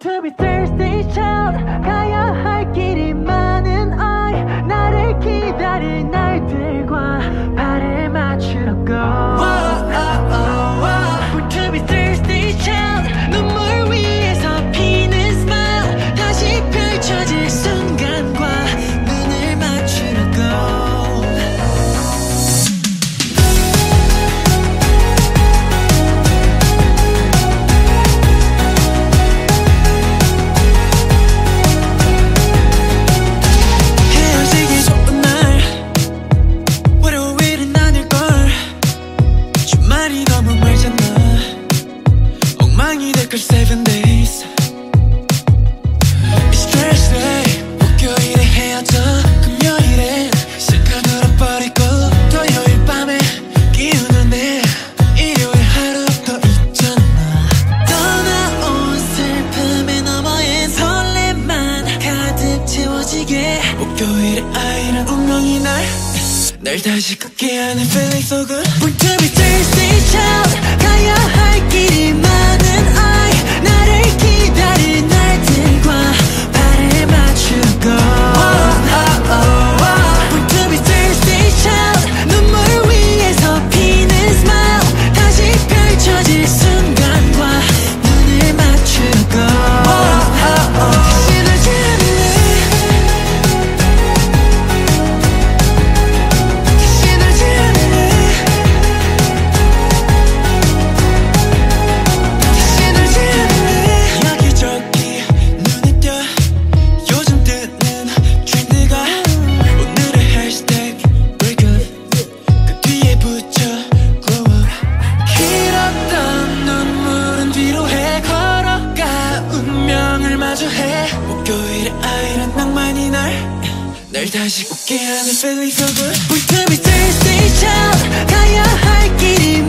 to be thirsty child 가야 할 길이 많은 I 나를 기다릴 날 주말이 너무 멀잖아. 엉망이 될걸 seven days. It's stress day 목요일에 헤어져. 금요일에 실컷 울어버리고 토요일 밤에 기운을 내. 일요일 하루 더 있잖아. 떠나온 슬픔의 너머엔 설렘만 가득 채워지게. 목요일에 아이란 운명이 날 날 다시 걷게 하는 feeling so good Born to be thirsty child 가야 할 길이 마주해 목요일에 아이란 낭만이 날 날 다시 웃게 하는 feeling so good thirsty child 가야 할 길이